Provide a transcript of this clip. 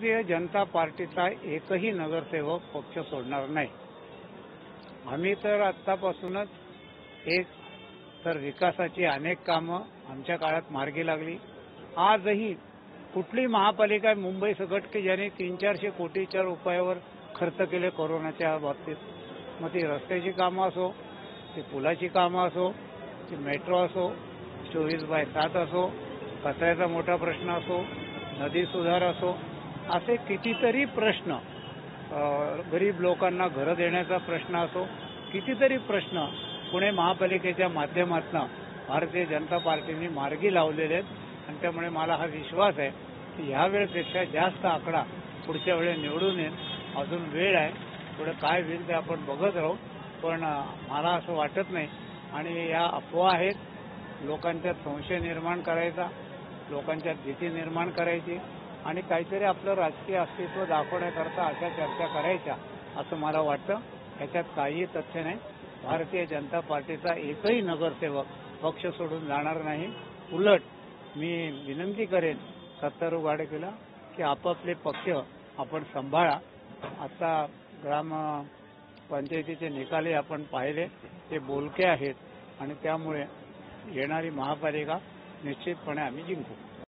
भारतीय जनता पार्टीचा एकही नगरसेवक पक्ष सोडणार नाही. आम्ही तर आत्तापासूनच एक तर विकासाची अनेक कामं आमच्या काळात मार्गी लागली. आजही कुठली महापालिका मुंबई सगट की ज्याने तीन चारशे कोटीच्या रुपयावर खर्च केले कोरोनाच्या बाबतीत? मग ती रस्त्याची कामं असो ती पुलाची कामं असो ती मेट्रो असो चोवीस बाय सात असो कचऱ्याचा मोठा प्रश्न असो नदी सुधार असो असे कितीतरी प्रश्न गरीब लोकांना घरं देण्याचा प्रश्न असो कितीतरी प्रश्न पुणे महापालिकेच्या माध्यमातून भारतीय जनता पार्टीने मार्गी लावलेले आहेत. आणि त्यामुळे मला हा विश्वास आहे की ह्या वेळेपेक्षा जास्त आकडा पुढच्या वेळी निवडून येईल. अजून वेळ आहे. पुढे काय होईल ते आपण बघत राहू. पण मला असं वाटत नाही. आणि या अफवा आहेत. लोकांच्यात संशय निर्माण करायचा. लोकांच्यात भीती निर्माण करायची. आणि काहीतरी आपलं राजकीय अस्तित्व दाखवण्याकरता अशा चर्चा करायच्या असं मला वाटतं. याच्यात काहीही तथ्य नाही. भारतीय जनता पार्टीचा एकही नगरसेवक पक्ष सोडून जाणार नाही. उलट मी विनंती करेन सत्तारू गाडकेला की आपापले पक्ष आपण सांभाळा. आता ग्राम पंचायतीचे निकाले आपण पाहिले ते बोलके आहेत आणि त्यामुळे येणारी महापालिका निश्चितपणे आम्ही जिंकू.